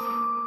you